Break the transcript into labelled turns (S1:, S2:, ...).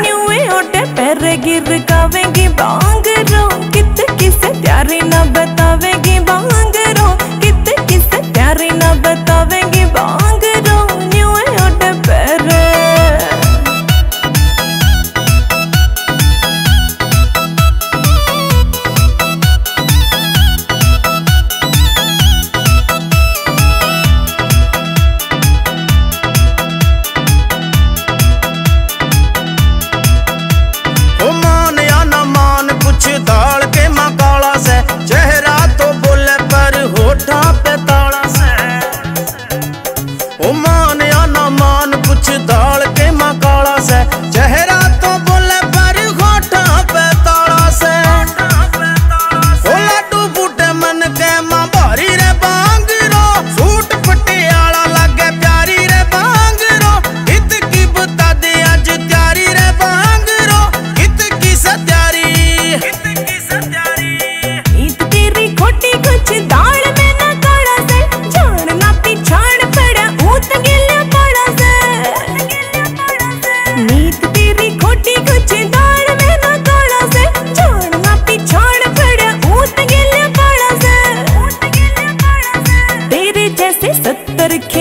S1: नुए उठे पैर गिर बांग रो। कित किसे प्यारी ना बतावेगी बांग।
S2: মনে
S1: that it